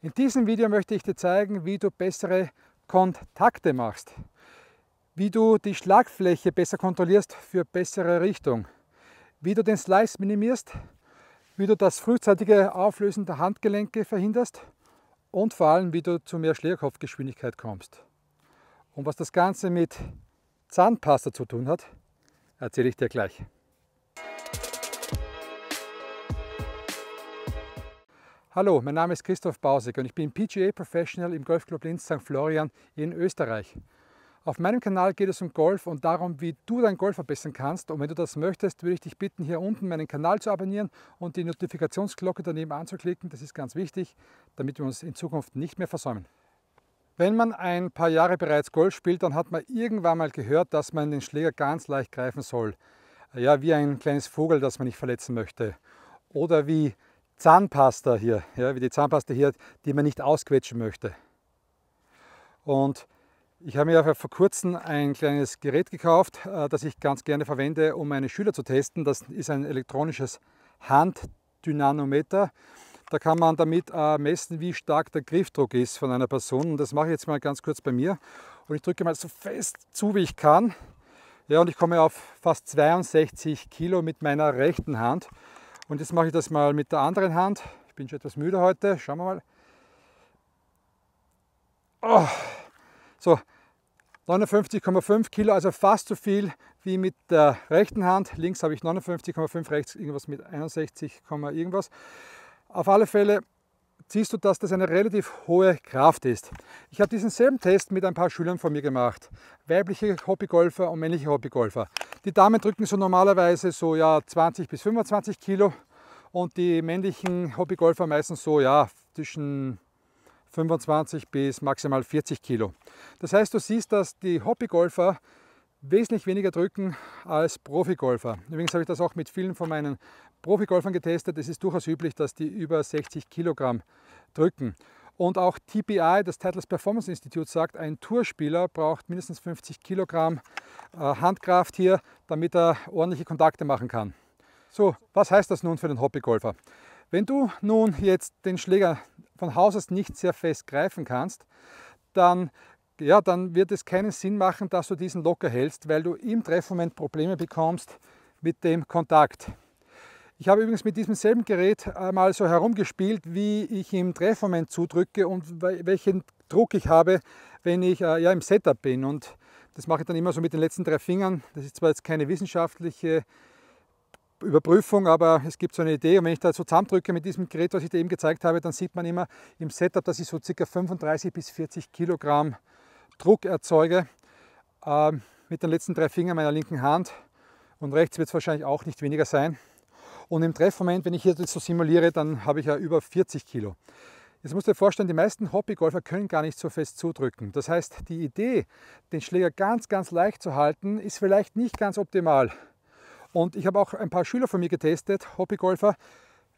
In diesem Video möchte ich dir zeigen, wie du bessere Kontakte machst, wie du die Schlagfläche besser kontrollierst für bessere Richtung, wie du den Slice minimierst, wie du das frühzeitige Auflösen der Handgelenke verhinderst und vor allem, wie du zu mehr Schlägerkopfgeschwindigkeit kommst. Und was das Ganze mit Zahnpasta zu tun hat, erzähle ich dir gleich. Hallo, mein Name ist Christoph Bausig und ich bin PGA Professional im Golfclub Linz St. Florian in Österreich. Auf meinem Kanal geht es um Golf und darum, wie du dein Golf verbessern kannst. Und wenn du das möchtest, würde ich dich bitten, hier unten meinen Kanal zu abonnieren und die Notifikationsglocke daneben anzuklicken. Das ist ganz wichtig, damit wir uns in Zukunft nicht mehr versäumen. Wenn man ein paar Jahre bereits Golf spielt, dann hat man irgendwann mal gehört, dass man den Schläger ganz leicht greifen soll. Ja, wie ein kleines Vogel, das man nicht verletzen möchte. Oder wie Zahnpasta hier, ja, wie die Zahnpasta hier, die man nicht ausquetschen möchte. Und ich habe mir vor kurzem ein kleines Gerät gekauft, äh, das ich ganz gerne verwende, um meine Schüler zu testen. Das ist ein elektronisches Handdynamometer. Da kann man damit äh, messen, wie stark der Griffdruck ist von einer Person. Und das mache ich jetzt mal ganz kurz bei mir. Und ich drücke mal so fest zu, wie ich kann. Ja, und ich komme auf fast 62 Kilo mit meiner rechten Hand. Und jetzt mache ich das mal mit der anderen Hand. Ich bin schon etwas müde heute. Schauen wir mal. Oh. So, 59,5 Kilo, also fast so viel wie mit der rechten Hand. Links habe ich 59,5, rechts irgendwas mit 61, irgendwas. Auf alle Fälle siehst du, dass das eine relativ hohe Kraft ist. Ich habe diesen selben Test mit ein paar Schülern von mir gemacht. Weibliche Hobbygolfer und männliche Hobbygolfer. Die Damen drücken so normalerweise so ja 20 bis 25 Kilo und die männlichen Hobbygolfer meistens so ja zwischen 25 bis maximal 40 Kilo. Das heißt, du siehst, dass die Hobbygolfer wesentlich weniger drücken als Profigolfer. Übrigens habe ich das auch mit vielen von meinen Profigolfern getestet. Es ist durchaus üblich, dass die über 60 Kilogramm drücken. Und auch TPI, das Titleist Performance Institute, sagt, ein Tourspieler braucht mindestens 50 Kilogramm äh, Handkraft hier, damit er ordentliche Kontakte machen kann. So, was heißt das nun für den Hobbygolfer? Wenn du nun jetzt den Schläger von Haus aus nicht sehr fest greifen kannst, dann, ja, dann wird es keinen Sinn machen, dass du diesen locker hältst, weil du im Treffmoment Probleme bekommst mit dem Kontakt. Ich habe übrigens mit diesem selben Gerät einmal so herumgespielt, wie ich im Treffmoment zudrücke und welchen Druck ich habe, wenn ich äh, ja, im Setup bin. Und das mache ich dann immer so mit den letzten drei Fingern. Das ist zwar jetzt keine wissenschaftliche Überprüfung, aber es gibt so eine Idee und wenn ich da so zusammendrücke mit diesem Gerät, was ich dir eben gezeigt habe, dann sieht man immer im Setup, dass ich so ca. 35 bis 40 Kilogramm Druck erzeuge äh, mit den letzten drei Fingern meiner linken Hand und rechts wird es wahrscheinlich auch nicht weniger sein. Und im Treffmoment, wenn ich hier das so simuliere, dann habe ich ja über 40 Kilo. Jetzt musst du dir vorstellen, die meisten Hobbygolfer können gar nicht so fest zudrücken. Das heißt, die Idee, den Schläger ganz, ganz leicht zu halten, ist vielleicht nicht ganz optimal. Und ich habe auch ein paar Schüler von mir getestet, Hobbygolfer,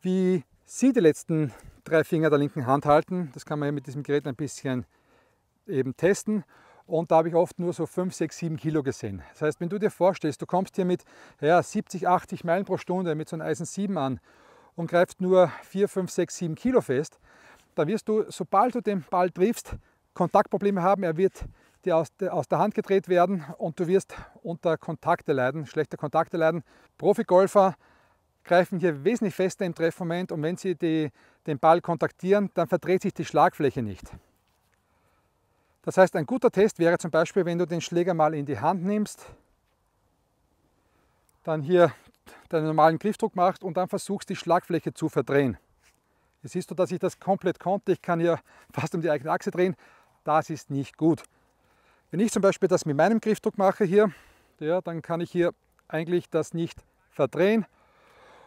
wie sie die letzten drei Finger der linken Hand halten. Das kann man mit diesem Gerät ein bisschen eben testen. Und da habe ich oft nur so 5, 6, 7 Kilo gesehen. Das heißt, wenn du dir vorstellst, du kommst hier mit ja, 70, 80 Meilen pro Stunde mit so einem Eisen 7 an und greifst nur 4, 5, 6, 7 Kilo fest, dann wirst du, sobald du den Ball triffst, Kontaktprobleme haben. Er wird die aus, aus der Hand gedreht werden und du wirst unter Kontakte leiden, schlechte Kontakte leiden. Profigolfer greifen hier wesentlich fester im Treffmoment und wenn sie die, den Ball kontaktieren, dann verdreht sich die Schlagfläche nicht. Das heißt, ein guter Test wäre zum Beispiel, wenn du den Schläger mal in die Hand nimmst, dann hier deinen normalen Griffdruck machst und dann versuchst, die Schlagfläche zu verdrehen. Jetzt siehst du, dass ich das komplett konnte. Ich kann hier fast um die eigene Achse drehen. Das ist nicht gut. Wenn ich zum Beispiel das mit meinem Griffdruck mache hier, ja, dann kann ich hier eigentlich das nicht verdrehen.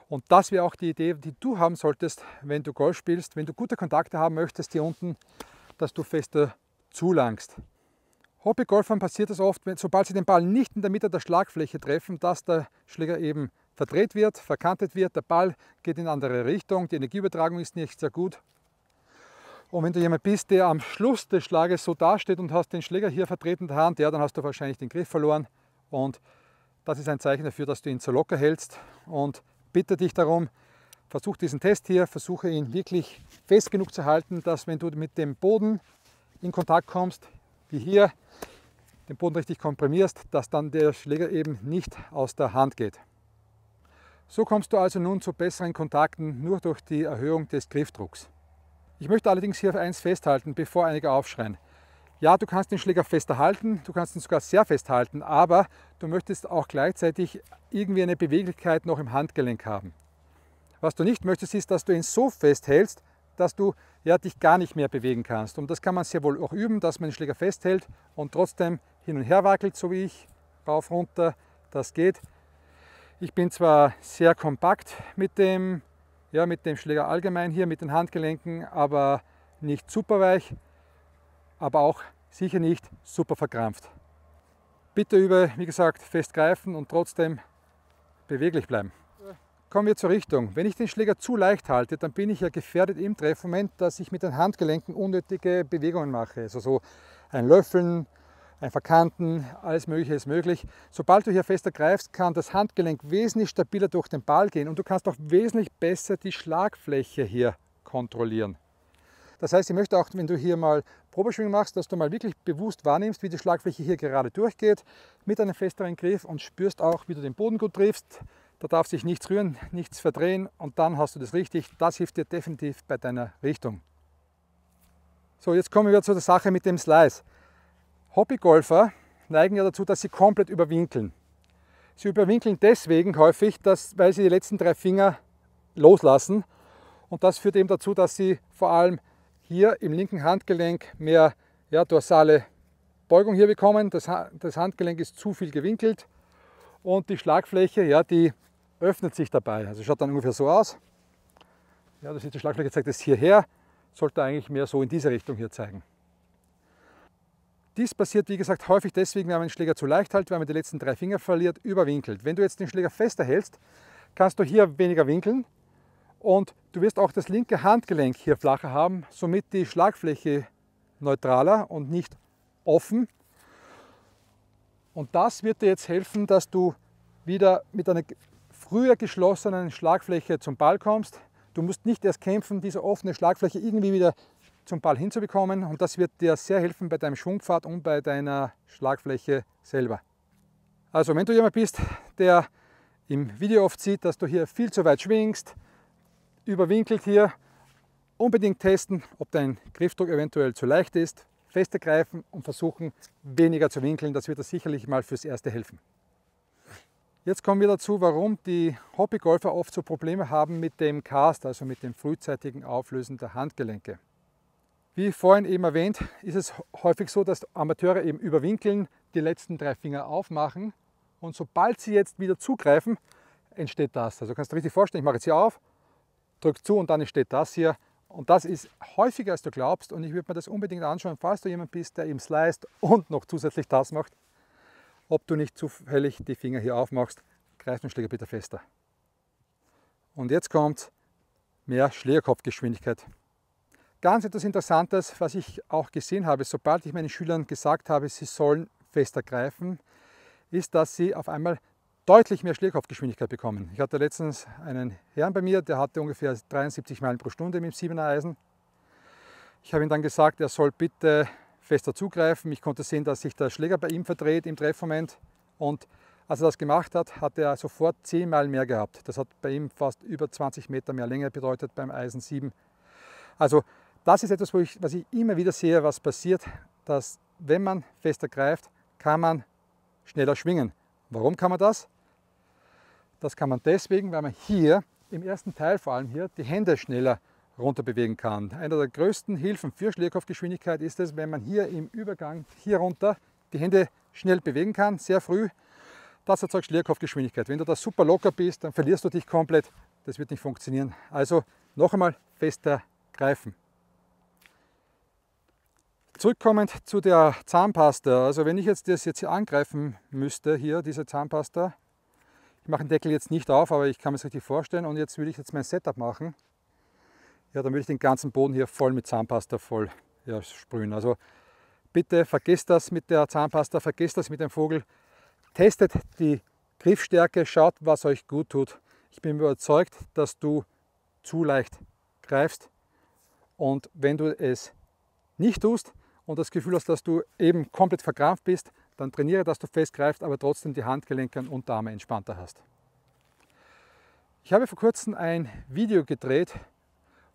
Und das wäre auch die Idee, die du haben solltest, wenn du Golf spielst, wenn du gute Kontakte haben möchtest hier unten, dass du fester zulangst. Hobbygolfern passiert es oft, sobald sie den Ball nicht in der Mitte der Schlagfläche treffen, dass der Schläger eben verdreht wird, verkantet wird, der Ball geht in eine andere Richtung, die Energieübertragung ist nicht sehr gut und wenn du jemand bist, der am Schluss des Schlages so dasteht und hast den Schläger hier vertreten in der Hand, ja, dann hast du wahrscheinlich den Griff verloren. Und das ist ein Zeichen dafür, dass du ihn zu locker hältst. Und bitte dich darum, Versuch diesen Test hier, versuche ihn wirklich fest genug zu halten, dass wenn du mit dem Boden in Kontakt kommst, wie hier, den Boden richtig komprimierst, dass dann der Schläger eben nicht aus der Hand geht. So kommst du also nun zu besseren Kontakten nur durch die Erhöhung des Griffdrucks. Ich möchte allerdings hier eins festhalten, bevor einige aufschreien. Ja, du kannst den Schläger fester halten, du kannst ihn sogar sehr fest halten, aber du möchtest auch gleichzeitig irgendwie eine Beweglichkeit noch im Handgelenk haben. Was du nicht möchtest, ist, dass du ihn so festhältst, dass du ja, dich gar nicht mehr bewegen kannst. Und das kann man sehr wohl auch üben, dass man den Schläger festhält und trotzdem hin und her wackelt, so wie ich, rauf, runter, das geht. Ich bin zwar sehr kompakt mit dem, ja, mit dem Schläger allgemein hier, mit den Handgelenken, aber nicht super weich, aber auch sicher nicht super verkrampft. Bitte über, wie gesagt, fest greifen und trotzdem beweglich bleiben. Kommen wir zur Richtung. Wenn ich den Schläger zu leicht halte, dann bin ich ja gefährdet im Treffmoment, dass ich mit den Handgelenken unnötige Bewegungen mache. Also so ein Löffeln, ein Verkanten, alles Mögliche ist möglich. Sobald du hier fester greifst, kann das Handgelenk wesentlich stabiler durch den Ball gehen und du kannst auch wesentlich besser die Schlagfläche hier kontrollieren. Das heißt, ich möchte auch, wenn du hier mal Probeschwingen machst, dass du mal wirklich bewusst wahrnimmst, wie die Schlagfläche hier gerade durchgeht, mit einem festeren Griff und spürst auch, wie du den Boden gut triffst, da darf sich nichts rühren, nichts verdrehen und dann hast du das richtig. Das hilft dir definitiv bei deiner Richtung. So, jetzt kommen wir zu der Sache mit dem Slice. Hobbygolfer neigen ja dazu, dass sie komplett überwinkeln. Sie überwinkeln deswegen häufig, dass, weil sie die letzten drei Finger loslassen. Und das führt eben dazu, dass sie vor allem hier im linken Handgelenk mehr ja, dorsale Beugung hier bekommen. Das, das Handgelenk ist zu viel gewinkelt und die Schlagfläche, ja, die öffnet sich dabei. Also schaut dann ungefähr so aus. Ja, das ist die Schlagfläche, zeigt es hierher, sollte eigentlich mehr so in diese Richtung hier zeigen. Dies passiert, wie gesagt, häufig deswegen, wenn man den Schläger zu leicht hält, weil man die letzten drei Finger verliert, überwinkelt. Wenn du jetzt den Schläger fester hältst, kannst du hier weniger winkeln und du wirst auch das linke Handgelenk hier flacher haben, somit die Schlagfläche neutraler und nicht offen. Und das wird dir jetzt helfen, dass du wieder mit einer früher geschlossenen Schlagfläche zum Ball kommst. Du musst nicht erst kämpfen, diese offene Schlagfläche irgendwie wieder zum Ball hinzubekommen und das wird dir sehr helfen bei deinem Schwungpfad und bei deiner Schlagfläche selber. Also wenn du jemand bist, der im Video oft sieht, dass du hier viel zu weit schwingst, überwinkelt hier, unbedingt testen, ob dein Griffdruck eventuell zu leicht ist, fester greifen und versuchen weniger zu winkeln, das wird dir sicherlich mal fürs Erste helfen. Jetzt kommen wir dazu, warum die Hobbygolfer oft so Probleme haben mit dem Cast, also mit dem frühzeitigen Auflösen der Handgelenke. Wie vorhin eben erwähnt, ist es häufig so, dass Amateure eben überwinkeln, die letzten drei Finger aufmachen und sobald sie jetzt wieder zugreifen, entsteht das. Also kannst du dir richtig vorstellen, ich mache jetzt hier auf, drücke zu und dann entsteht das hier. Und das ist häufiger als du glaubst und ich würde mir das unbedingt anschauen, falls du jemand bist, der eben sliced und noch zusätzlich das macht ob du nicht zufällig die Finger hier aufmachst, greif den Schläger bitte fester. Und jetzt kommt mehr Schlägerkopfgeschwindigkeit. Ganz etwas Interessantes, was ich auch gesehen habe, sobald ich meinen Schülern gesagt habe, sie sollen fester greifen, ist, dass sie auf einmal deutlich mehr Schlägerkopfgeschwindigkeit bekommen. Ich hatte letztens einen Herrn bei mir, der hatte ungefähr 73 Meilen pro Stunde mit dem 7er Eisen. Ich habe ihm dann gesagt, er soll bitte fester zugreifen. Ich konnte sehen, dass sich der Schläger bei ihm verdreht im Treffmoment und als er das gemacht hat, hat er sofort 10 Meilen mehr gehabt. Das hat bei ihm fast über 20 Meter mehr Länge bedeutet beim Eisen 7. Also das ist etwas, ich, was ich immer wieder sehe, was passiert, dass wenn man fester greift, kann man schneller schwingen. Warum kann man das? Das kann man deswegen, weil man hier im ersten Teil vor allem hier die Hände schneller runter bewegen kann. Einer der größten Hilfen für Schlierkopfgeschwindigkeit ist es, wenn man hier im Übergang hier runter die Hände schnell bewegen kann, sehr früh. Das erzeugt Schlierkopfgeschwindigkeit. Wenn du da super locker bist, dann verlierst du dich komplett. Das wird nicht funktionieren. Also noch einmal fester greifen. Zurückkommend zu der Zahnpasta. Also wenn ich jetzt das jetzt hier angreifen müsste, hier diese Zahnpasta, ich mache den Deckel jetzt nicht auf, aber ich kann mir das richtig vorstellen und jetzt will ich jetzt mein Setup machen ja, dann würde ich den ganzen Boden hier voll mit Zahnpasta voll ja, sprühen. Also bitte vergesst das mit der Zahnpasta, vergesst das mit dem Vogel. Testet die Griffstärke, schaut, was euch gut tut. Ich bin überzeugt, dass du zu leicht greifst. Und wenn du es nicht tust und das Gefühl hast, dass du eben komplett verkrampft bist, dann trainiere, dass du fest greifst, aber trotzdem die Handgelenke und Unterarme entspannter hast. Ich habe vor kurzem ein Video gedreht,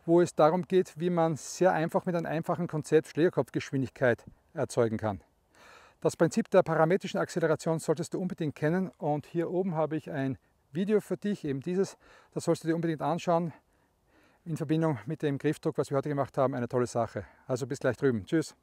wo es darum geht, wie man sehr einfach mit einem einfachen Konzept Schlägerkopfgeschwindigkeit erzeugen kann. Das Prinzip der parametrischen Acceleration solltest du unbedingt kennen und hier oben habe ich ein Video für dich, eben dieses, das sollst du dir unbedingt anschauen in Verbindung mit dem Griffdruck, was wir heute gemacht haben, eine tolle Sache. Also bis gleich drüben. Tschüss.